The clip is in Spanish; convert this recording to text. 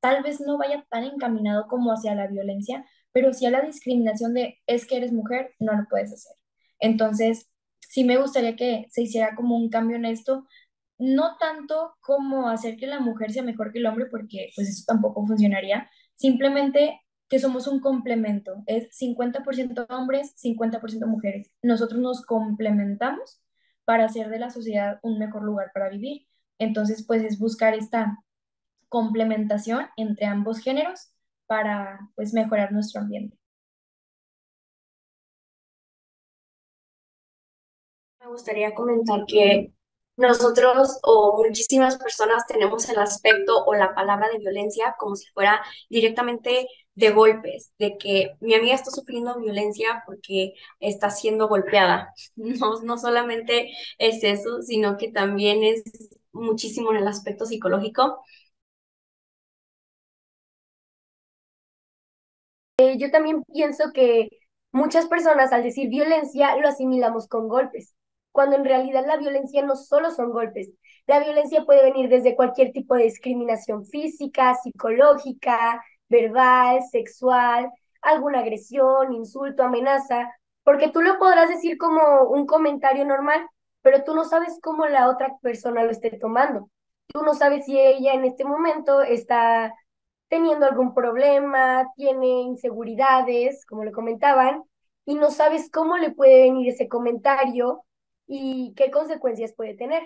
tal vez no vaya tan encaminado como hacia la violencia, pero sí a la discriminación de es que eres mujer, no lo puedes hacer. Entonces, sí me gustaría que se hiciera como un cambio en esto, no tanto como hacer que la mujer sea mejor que el hombre, porque pues eso tampoco funcionaría, simplemente que somos un complemento, es 50% hombres, 50% mujeres. Nosotros nos complementamos para hacer de la sociedad un mejor lugar para vivir. Entonces, pues es buscar esta complementación entre ambos géneros para pues mejorar nuestro ambiente. Me gustaría comentar que nosotros o muchísimas personas tenemos el aspecto o la palabra de violencia como si fuera directamente de golpes, de que mi amiga está sufriendo violencia porque está siendo golpeada. No, no solamente es eso, sino que también es muchísimo en el aspecto psicológico. Eh, yo también pienso que muchas personas al decir violencia lo asimilamos con golpes, cuando en realidad la violencia no solo son golpes. La violencia puede venir desde cualquier tipo de discriminación física, psicológica, verbal, sexual, alguna agresión, insulto, amenaza, porque tú lo podrás decir como un comentario normal, pero tú no sabes cómo la otra persona lo esté tomando. Tú no sabes si ella en este momento está teniendo algún problema, tiene inseguridades, como le comentaban, y no sabes cómo le puede venir ese comentario y qué consecuencias puede tener.